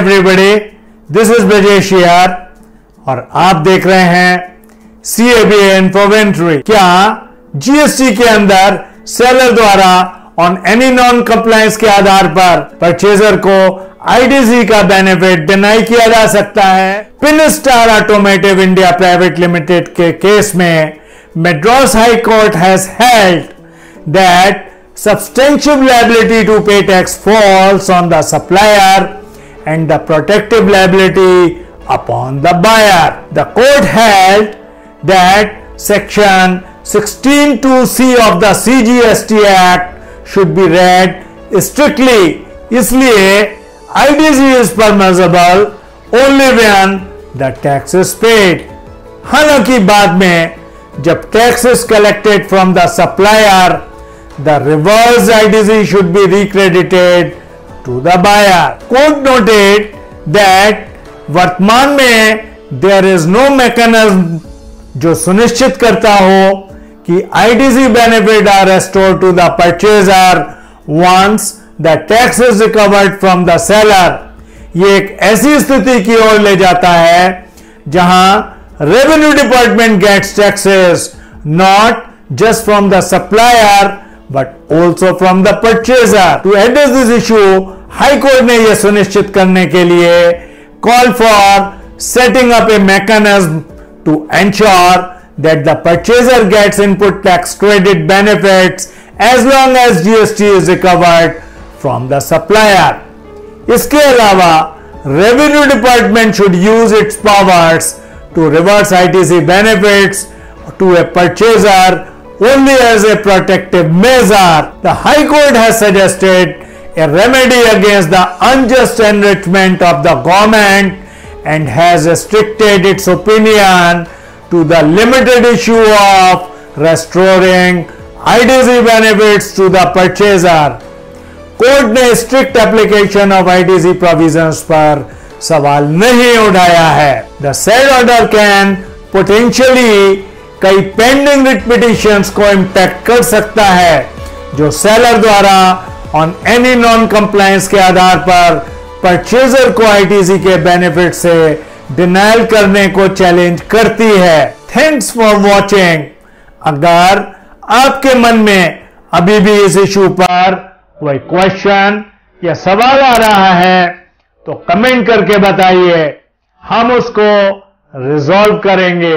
Everybody this is Brajesh और आप देख रहे हैं सी ए बी इन्फोवेंट्री क्या जीएसटी के अंदर सेलर द्वारा ऑन एनी नॉन कंप्लायंस के आधार पर परचेजर को आईडीसी का बेनिफिट डिनाई किया जा सकता है? Pin star automotive India private limited के केस में Madras high court has held that substantive liability to pay tax falls on the supplier and the protective liability upon the buyer. The court held that section 16.2c of the CGST Act should be read strictly. इसलिए IDC is permissible only when the tax is paid. हालांकि बाद में जब tax is collected from the supplier the reverse ITC should be recredited To the buyer. Court noted that वर्तमान में there is no mechanism जो सुनिश्चित करता हो कि ITC benefit are restored to the purchaser once the tax is recovered from the seller. ये एक ऐसी स्थिति की ओर ले जाता है जहाँ revenue department gets taxes not just from the supplier also from the purchaser. To address this issue, High Court ने यह सुनिश्चित करने के लिए call for setting up a mechanism to ensure that the purchaser gets input tax credit benefits as long as GST is recovered from the supplier. इसके अलावा revenue department should use its powers to reverse ITC benefits to a purchaser only as a protective measure. The High Court has suggested a remedy against the unjust enrichment of the government and has restricted its opinion to the limited issue of restoring ITC benefits to the purchaser. Court ने strict application of ITC provisions पर सवाल नहीं उठाया है the said order can potentially कई pending writ petitions को impact कर सकता है, जो सेलर द्वारा ऑन एनी नॉन कंप्लायंस के आधार पर परचेजर को आईटीसी के बेनिफिट से डिनाइल करने को चैलेंज करती है। थैंक्स फॉर वॉचिंग अगर आपके मन में अभी भी इस इशू पर कोई क्वेश्चन या सवाल आ रहा है तो कमेंट करके बताइए। हम उसको रिजॉल्व करेंगे।